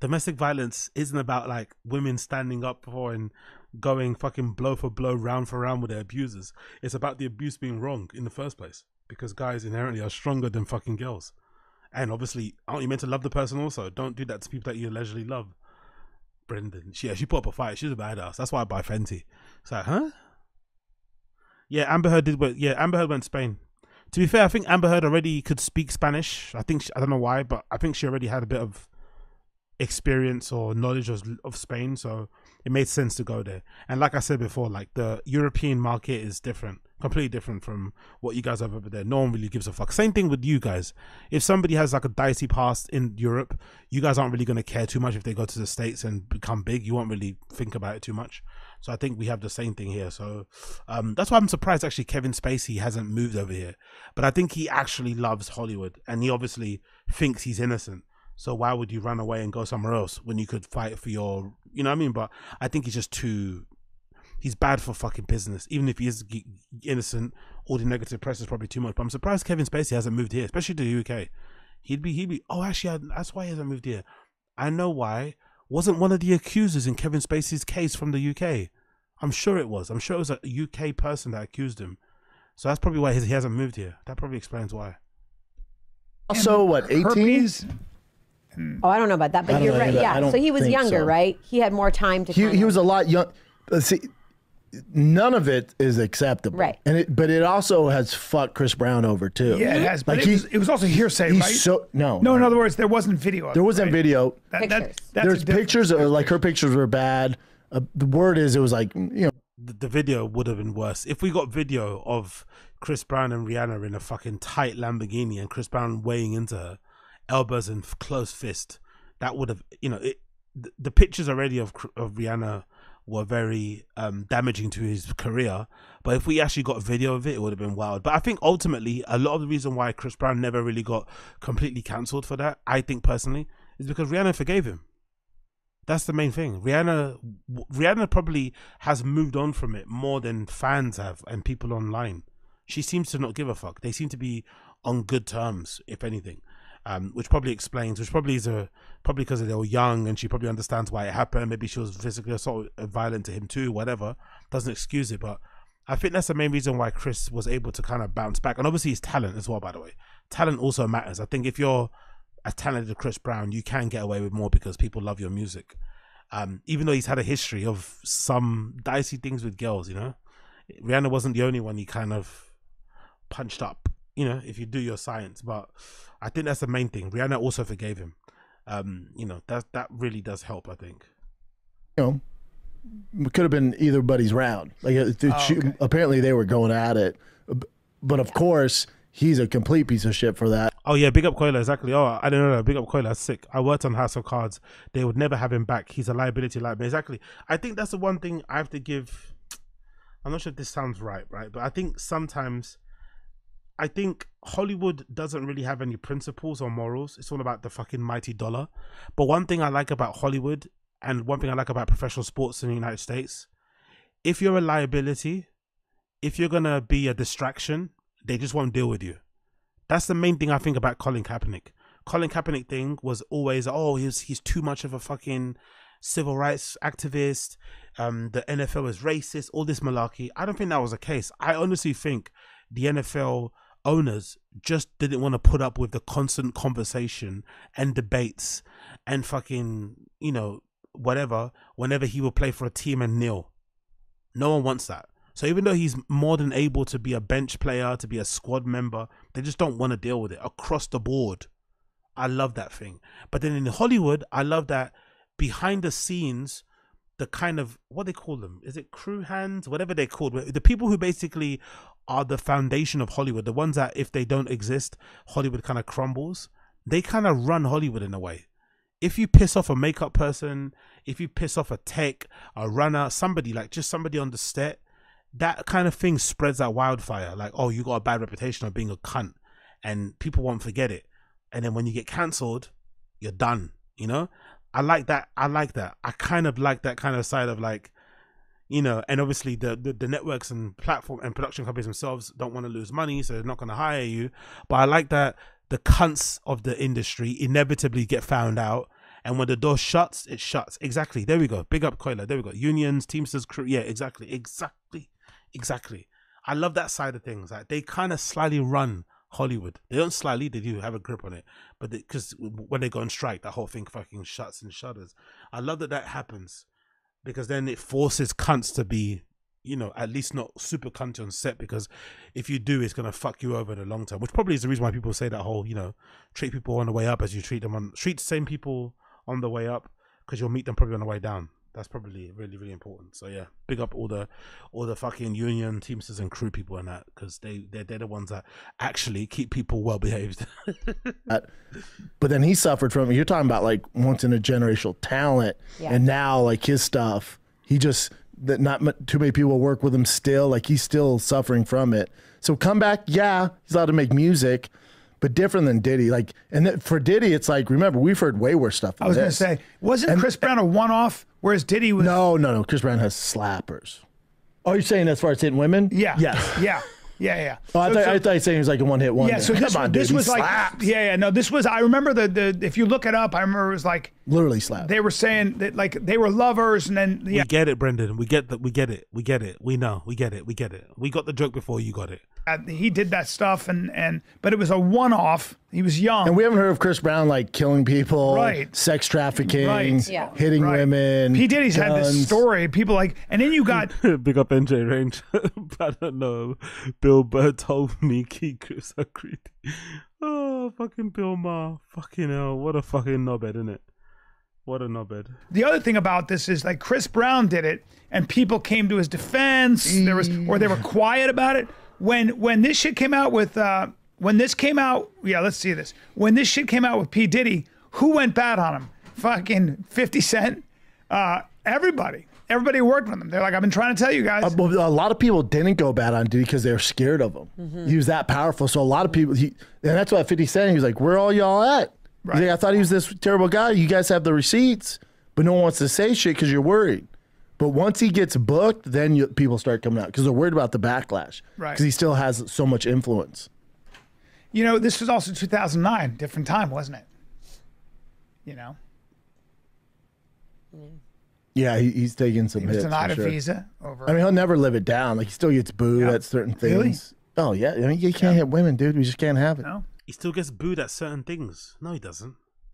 Domestic violence isn't about like women standing up for and going fucking blow for blow, round for round with their abusers. It's about the abuse being wrong in the first place because guys inherently are stronger than fucking girls. And obviously, aren't you meant to love the person also? Don't do that to people that you allegedly love. Brendan, she, yeah, she put up a fight. She's a badass. That's why I buy Fenty. It's like, huh? Yeah, Amber Heard did. Yeah, Amber Heard went to Spain. To be fair, I think Amber Heard already could speak Spanish. I think she, I don't know why, but I think she already had a bit of experience or knowledge of, of Spain, so it made sense to go there. And like I said before, like the European market is different, completely different from what you guys have over there. No one really gives a fuck. Same thing with you guys. If somebody has like a dicey past in Europe, you guys aren't really going to care too much if they go to the states and become big. You won't really think about it too much. So I think we have the same thing here. So um, that's why I'm surprised actually Kevin Spacey hasn't moved over here. But I think he actually loves Hollywood and he obviously thinks he's innocent. So why would you run away and go somewhere else when you could fight for your, you know what I mean? But I think he's just too, he's bad for fucking business. Even if he is innocent, all the negative press is probably too much. But I'm surprised Kevin Spacey hasn't moved here, especially to the UK. He'd be, he'd be. Oh, actually, I, that's why he hasn't moved here. I know why. Wasn't one of the accusers in Kevin Spacey's case from the UK? I'm sure it was. I'm sure it was a UK person that accused him. So that's probably why he he hasn't moved here. That probably explains why. Also, what, 18? Herpes. oh, I don't know about that, but you're know right. Yeah. So he was younger, so. right? He had more time to. He, kind he of- was a lot young. uh, See, none of it is acceptable. Right. And it, but it also has fucked Chris Brown over too. Yeah, it has. But Like it, he- was, it was also hearsay, he's right? so no. no, in other words, there wasn't video. Of There wasn't right? video. That, that, that's There's pictures, of, like her pictures were bad. Uh, the word is, it was like you know, the, the video would have been worse if we got video of Chris Brown and Rihanna in a fucking tight Lamborghini and Chris Brown weighing into her, elbows and f- close fist. That would have, you know, it, the, the pictures already of of Rihanna were very um, damaging to his career. But if we actually got a video of it, it would have been wild. But I think ultimately, a lot of the reason why Chris Brown never really got completely cancelled for that, I think personally, is because Rihanna forgave him. That's the main thing. Rihanna, Rihanna probably has moved on from it more than fans have and people online. She seems to not give a fuck. They seem to be on good terms, if anything, um, which probably explains. Which probably is a probably because they were young and she probably understands why it happened. Maybe she was physically assault violent to him too. Whatever doesn't excuse it, but I think that's the main reason why Chris was able to kind of bounce back. And obviously, his talent as well. By the way, talent also matters. I think if you're as talented as Chris Brown, you can get away with more because people love your music. Um, even though he's had a history of some dicey things with girls, you know, Rihanna wasn't the only one he kind of punched up. You know, if you do your science, but I think that's the main thing. Rihanna also forgave him. Um, you know, that that really does help. I think. you know, it could have been either buddy's round. Like uh, Oh, she- okay. apparently they were going at it, but of course he's a complete piece of shit for that. Oh yeah, big up Koila, exactly. Oh, I don't know, big up Koila, that's sick. I worked on House of Cards. They would never have him back. He's a liability, like me. exactly. I think that's the one thing I have to give. I'm not sure if this sounds right, right, but I think sometimes, I think Hollywood doesn't really have any principles or morals. It's all about the fucking mighty dollar. But one thing I like about Hollywood, and one thing I like about professional sports in the United States, if you're a liability, if you're gonna be a distraction, they just won't deal with you. That's the main thing I think about Colin Kaepernick. Colin Kaepernick thing was always, oh, he's he's too much of a fucking civil rights activist. Um, the NFL is racist. All this malarkey. I don't think that was the case. I honestly think the NFL owners just didn't want to put up with the constant conversation and debates and fucking you know whatever whenever he would play for a team and kneel. No one wants that. So even though he's more than able to be a bench player, to be a squad member, they just don't want to deal with it across the board. I love that thing. But then in Hollywood, I love that behind the scenes, the kind of what they call them is it crew hands, whatever they're called, the people who basically are the foundation of Hollywood, the ones that if they don't exist, Hollywood kind of crumbles. They kind of run Hollywood in a way. If you piss off a makeup person, if you piss off a tech, a runner, somebody like just somebody on the set, that kind of thing spreads like wildfire. Like, oh, you got a bad reputation of being a cunt, and people won't forget it. and then when you get cancelled, you're done. You know, I like that. I like that. I kind of like that kind of side of like, you know, and obviously the the, the networks and platform and production companies themselves don't want to lose money, so they're not going to hire you. But I like that the cunts of the industry inevitably get found out. And when the door shuts, it shuts. Exactly. There we go. Big up Coiler. There we go. Unions, Teamsters, crew. Yeah, exactly. Exactly. Exactly. I love that side of things. Like they kind of slightly run Hollywood. They don't slightly, they do have a grip on it. But because when they go on strike, the whole thing fucking shuts and shudders. I love that that happens because then it forces cunts to be, you know, at least not super cunty on set. Because if you do, it's gonna fuck you over in the long term. Which probably is the reason why people say that whole, you know, treat people on the way up as you treat them on treat the same people on the way up because you'll meet them probably on the way down. That's probably really really important. So yeah, big up all the all the fucking union teamsters and crew people and that because they they're, they're the ones that actually keep people well behaved. Uh, but then he suffered from it. You're talking about like once in a generational talent, Yeah. and now like his stuff, he just that not too many people work with him still. Like he's still suffering from it. So come back, yeah, he's allowed to make music, but different than Diddy. Like, and th- for Diddy, it's like remember we've heard way worse stuff. I was going to say, wasn't Chris Brown a one-off? Whereas Diddy was. no, no, no. Chris Brown has slappers. Oh, you're saying as far as hitting women? Yeah. Yes. Yeah. Yeah. Yeah. Oh, I, So- thought, so- I thought you were saying he was like a one hit wonder. yeah, so this, Come on, this was like, slaps. yeah, yeah, no, this was. I remember the the. If you look it up, I remember it was like literally slaps. they were saying that like they were lovers, and then yeah, We get it, Brendan. We get that. We get it. We get it. We know. We get it. We get it. We got the joke before you got it. uh, he did that stuff, and and but it was a one-off. He was young. And we haven't heard of Chris Brown like killing people, Right. sex trafficking, Right. Yeah. hitting Right. women. P Diddy's had this story. People like, and then you got Big up NJ Range. I don't know. Bill Burr told me keep Chris so creepy. Oh, fucking Bill Maher. Fucking hell. What a fucking knobhead, isn't it? What a knobhead. the other thing about this is like Chris Brown did it, and people came to his defense. There was, or they were quiet about it. When when this shit came out with, uh, when this came out, yeah, let's see this. When this shit came out with P Diddy, who went bad on him? Fucking Fifty Cent. Uh, everybody, everybody worked with him. They're like, I've been trying to tell you guys. Uh, a lot of people didn't go bad on Diddy because they were scared of him. Mm-hmm. He was that powerful. So a lot of people, he, and that's why 50 Cent, he was like, where all y'all at? Right. like, I thought he was this terrible guy. You guys have the receipts, but no one wants to say shit because you're worried. But once he gets booked, then you, people start coming out because they're worried about the backlash. Right. Because he still has so much influence. you know, this was also 2009, different time, wasn't it? You know, Yeah, he, he's taking some he hits. for a sure. visa over. I mean, he'll never live it down. Like he still gets booed Yeah. at certain things. Really? Oh yeah, I mean, you can't hit women, dude. We just can't have it. no. He still gets booed at certain things. No, he doesn't.